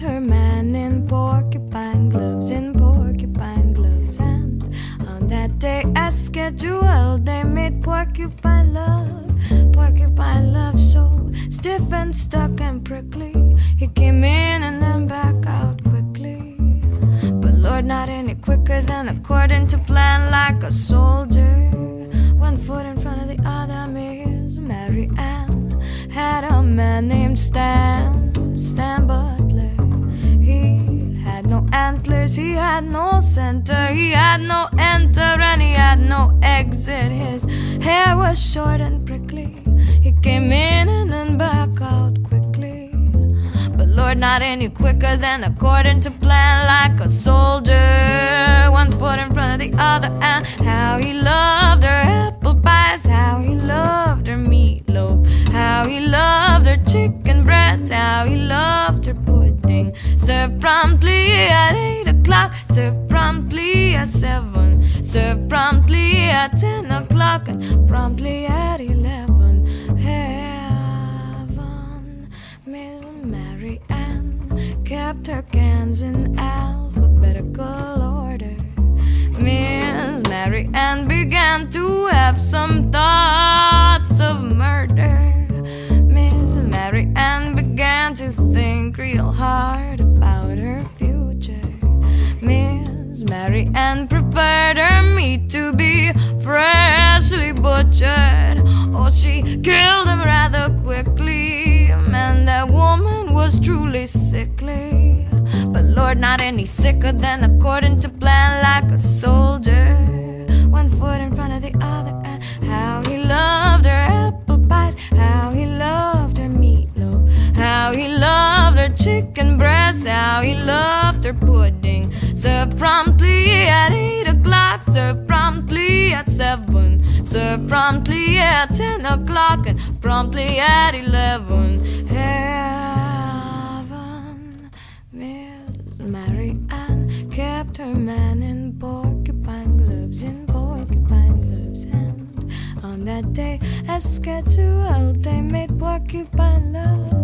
her man in porcupine gloves, in porcupine gloves. And on that day, as scheduled, they made porcupine love. Porcupine love so stiff and stuck and prickly. He came in and then back out quickly. But Lord, not any quicker than according to plan, like a soldier. Had no center, he had no enter, and he had no exit. His hair was short and prickly. He came in and then back out quickly. But Lord, not any quicker than according to plan, like a soldier. One foot in front of the other, and how he loved her apple pies, how he loved her meatloaf, how he loved her chicken breast, how he loved her pudding. Served promptly at eight o'clock, served promptly at seven, serve promptly at ten o'clock, and promptly at eleven. Heaven, Miss Mary Ann kept her cans in alphabetical order. Miss Mary Ann began to have some thoughts of murder. Miss Mary Ann began to think real hard about her future. Mary Ann preferred her meat to be freshly butchered. Oh, she killed him rather quickly. Man, that woman was truly sickly. But Lord, not any sicker than according to plan, like a soldier. One foot in front of the other, and how he loved her apple pies, how he loved her meatloaf, how he loved her chicken breast, how he loved her pudding. Served promptly at eight o'clock, serve promptly at seven, serve promptly at ten o'clock, and promptly at eleven. Heaven, Miss Mary Ann kept her man in porcupine gloves, in porcupine gloves, and on that day, as scheduled, they made porcupine love,